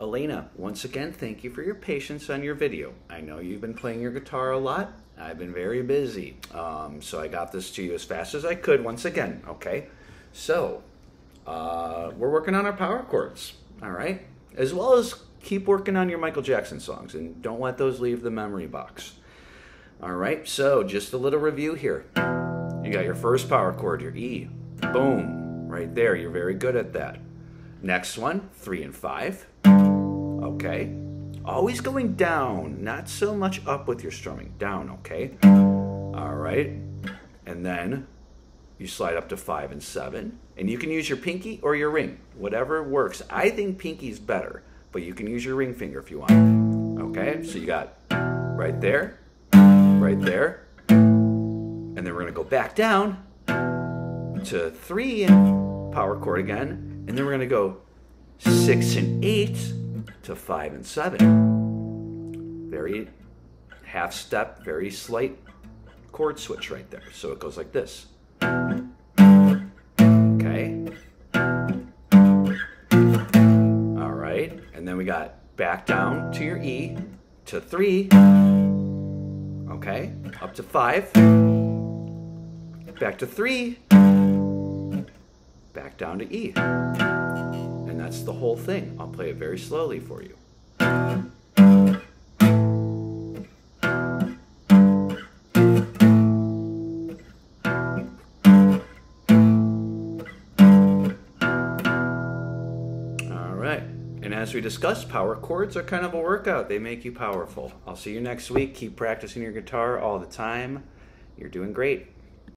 Elena, once again, thank you for your patience on your video. I know you've been playing your guitar a lot. I've been very busy. Um, so I got this to you as fast as I could once again, okay? So, uh, we're working on our power chords, all right? As well as keep working on your Michael Jackson songs and don't let those leave the memory box. All right, so just a little review here. You got your first power chord, your E. Boom, right there. You're very good at that. Next one, three and five. Okay. Always going down, not so much up with your strumming. Down, okay? All right. And then you slide up to five and seven. And you can use your pinky or your ring, whatever works. I think pinky's better, but you can use your ring finger if you want. Okay? So you got right there, right there. And then we're to go back down to three and power chord again. And then we're to go six and eight to five and seven. Very half step, very slight chord switch right there. So it goes like this. Okay. All right. And then we got back down to your E to three. Okay. Up to five. Back to three. Back down to E. The whole thing. I'll play it very slowly for you. All right. And as we discussed, power chords are kind of a workout. They make you powerful. I'll see you next week. Keep practicing your guitar all the time. You're doing great.